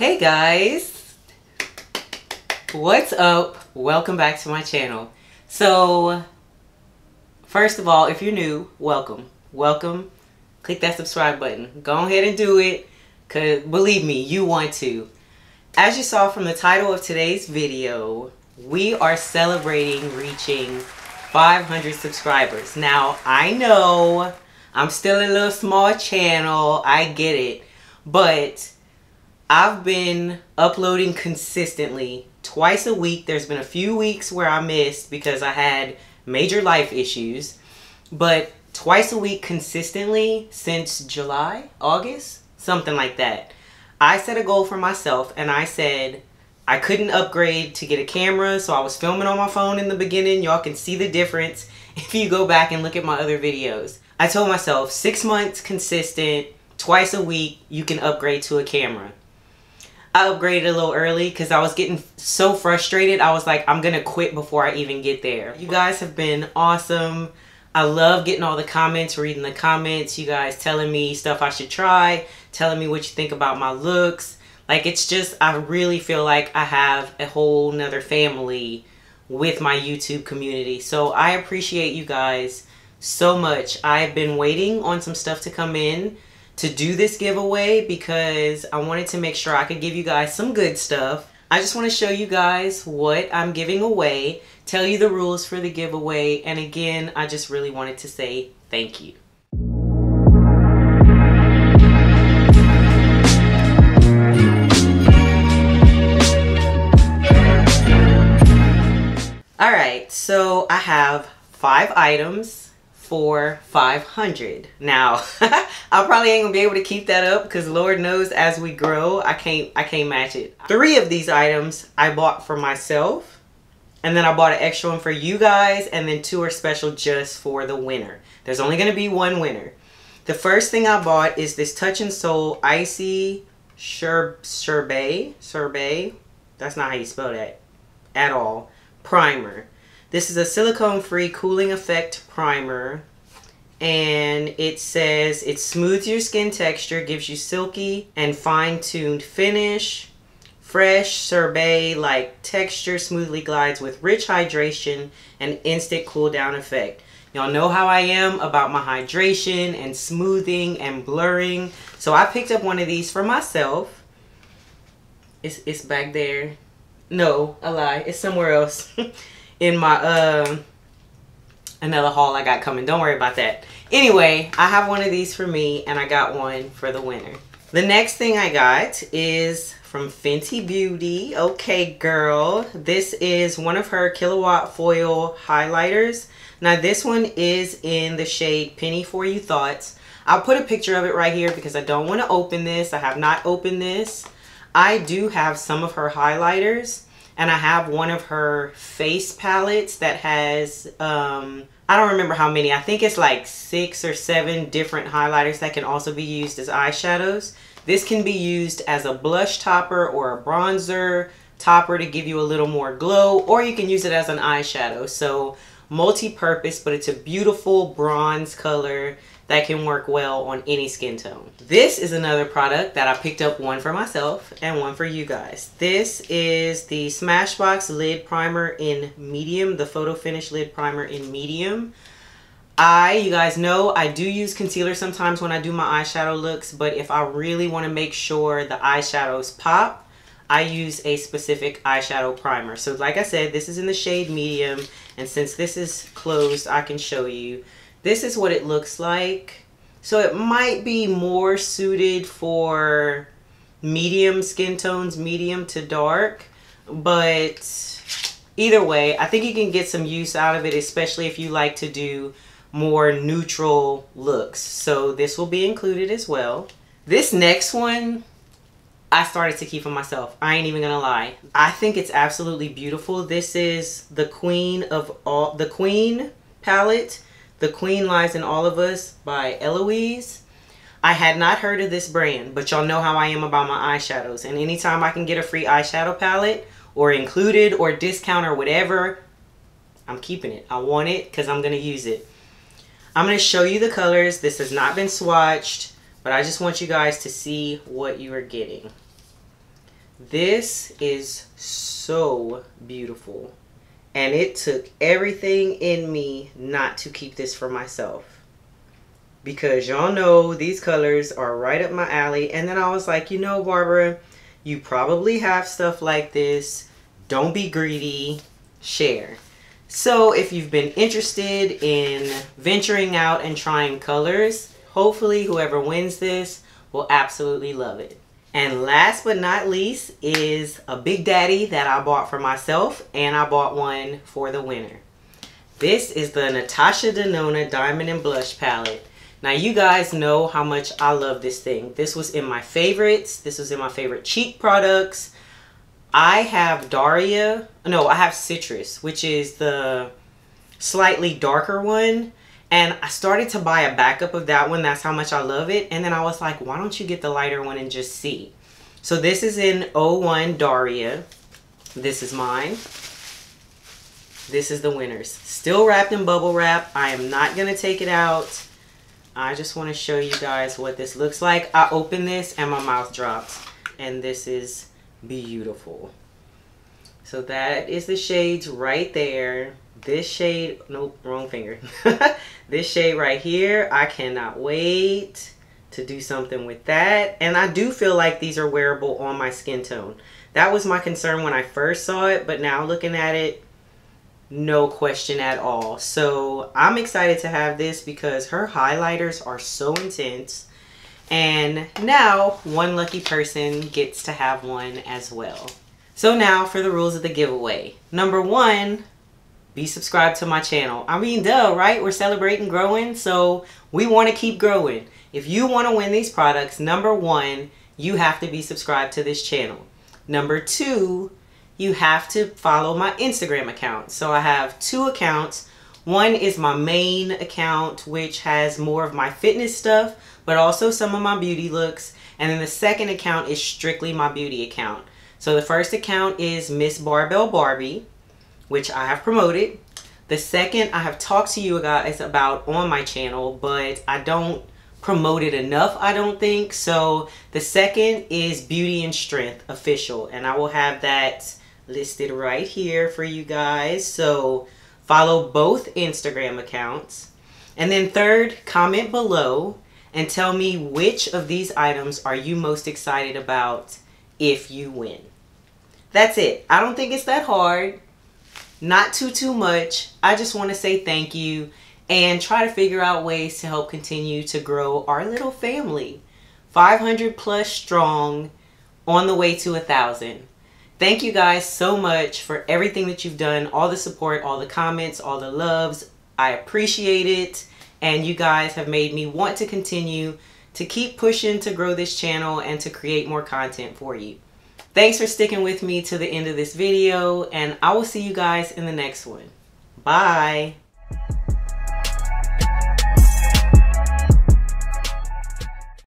Hey guys, what's up? Welcome back to my channel. So, first of all, if you're new, welcome. Welcome. Click that subscribe button. Go ahead and do it, because believe me, you want to. As you saw from the title of today's video, we are celebrating reaching 500 subscribers. Now, I know I'm still a little small channel, I get it, but I've been uploading consistently twice a week. There's been a few weeks where I missed because I had major life issues, but twice a week consistently since July, August, something like that. I set a goal for myself and I said I couldn't upgrade to get a camera, so I was filming on my phone in the beginning. Y'all can see the difference if you go back and look at my other videos. I told myself six months consistent, twice a week, you can upgrade to a camera. I upgraded a little early because I was getting so frustrated. I was like, I'm going to quit before I even get there. You guys have been awesome. I love getting all the comments, reading the comments. You guys telling me stuff I should try, telling me what you think about my looks. Like, it's just, I really feel like I have a whole nother family with my YouTube community. So I appreciate you guys so much. I've been waiting on some stuff to come in to do this giveaway because I wanted to make sure I could give you guys some good stuff. I just want to show you guys what I'm giving away, tell you the rules for the giveaway, and again, I just really wanted to say thank you. Alright, so I have five items for 500 now i probably ain't gonna be able to keep that up because lord knows as we grow i can't i can't match it. Three of these items i bought for myself and then i bought an extra one for you guys and then two are special just for the winner. There's only gonna be one winner. The first thing i bought is this Touch in Sol icy sherbet sherbet. That's not how you spell that at all. Primer this is a silicone-free cooling effect primer. And it says it smooths your skin texture, gives you silky and fine-tuned finish. Fresh sorbet-like texture smoothly glides with rich hydration and instant cool down effect. Y'all know how I am about my hydration and smoothing and blurring. So I picked up one of these for myself. It's, it's back there. No, a lie. It's somewhere else. in my uh, another haul I got coming. Don't worry about that. Anyway, I have one of these for me and I got one for the winner. The next thing I got is from Fenty Beauty. Okay, girl. This is one of her Killawatt Foil highlighters. Now, this one is in the shade Penny For You Thoughts. I'll put a picture of it right here because I don't want to open this. I have not opened this. I do have some of her highlighters and I have one of her face palettes that has um, I don't remember how many. I think it's like six or seven different highlighters that can also be used as eyeshadows. This can be used as a blush topper or a bronzer topper to give you a little more glow or you can use it as an eyeshadow. So multi-purpose but it's a beautiful bronze color that can work well on any skin tone. This is another product that I picked up one for myself and one for you guys. This is the Smashbox Lid Primer in medium, the Photo Finish Lid Primer in medium. I, you guys know, I do use concealer sometimes when I do my eyeshadow looks, but if I really want to make sure the eyeshadows pop, I use a specific eyeshadow primer. So like I said, this is in the shade medium, and since this is closed, I can show you. This is what it looks like. So it might be more suited for medium skin tones, medium to dark. But either way, I think you can get some use out of it, especially if you like to do more neutral looks. So this will be included as well. This next one, I started to keep for myself. I ain't even gonna lie. I think it's absolutely beautiful. This is the Queen of all, the Queen palette the Queen Lies in All of Us by Eloise. I had not heard of this brand, but y'all know how I am about my eyeshadows. And anytime I can get a free eyeshadow palette or included or discount or whatever, I'm keeping it. I want it because I'm going to use it. I'm going to show you the colors. This has not been swatched, but I just want you guys to see what you are getting. This is so beautiful. And it took everything in me not to keep this for myself. Because y'all know these colors are right up my alley. And then I was like, you know, Barbara, you probably have stuff like this. Don't be greedy. Share. So if you've been interested in venturing out and trying colors, hopefully whoever wins this will absolutely love it. And last but not least is a Big Daddy that I bought for myself and I bought one for the winner. This is the Natasha Denona Diamond and Blush Palette. Now you guys know how much I love this thing. This was in my favorites. This was in my favorite cheek products. I have Daria, no, I have Citrus, which is the slightly darker one. And I started to buy a backup of that one. That's how much I love it. And then I was like, why don't you get the lighter one and just see? So this is in 01 Daria. This is mine. This is the winner's. Still wrapped in bubble wrap. I am not going to take it out. I just want to show you guys what this looks like. I opened this and my mouth dropped. And this is beautiful. So that is the shades right there. This shade, nope, wrong finger. this shade right here, I cannot wait to do something with that. And I do feel like these are wearable on my skin tone. That was my concern when I first saw it, but now looking at it, no question at all. So I'm excited to have this because her highlighters are so intense. And now one lucky person gets to have one as well. So now for the rules of the giveaway. Number one, be subscribed to my channel. I mean, duh, right? We're celebrating growing, so we want to keep growing. If you want to win these products, number one, you have to be subscribed to this channel. Number two, you have to follow my Instagram account. So I have two accounts. One is my main account, which has more of my fitness stuff, but also some of my beauty looks. And then the second account is strictly my beauty account. So the first account is Miss Barbell Barbie, which I have promoted. The second I have talked to you guys about on my channel, but I don't promote it enough, I don't think. So the second is Beauty in Strength Official, and I will have that listed right here for you guys. So follow both Instagram accounts. And then third, comment below and tell me which of these items are you most excited about if you win. That's it. I don't think it's that hard. Not too, too much. I just want to say thank you and try to figure out ways to help continue to grow our little family. 500 plus strong on the way to a thousand. Thank you guys so much for everything that you've done, all the support, all the comments, all the loves. I appreciate it. And you guys have made me want to continue to keep pushing to grow this channel and to create more content for you. Thanks for sticking with me to the end of this video and I will see you guys in the next one. Bye.